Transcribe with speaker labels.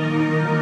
Speaker 1: Música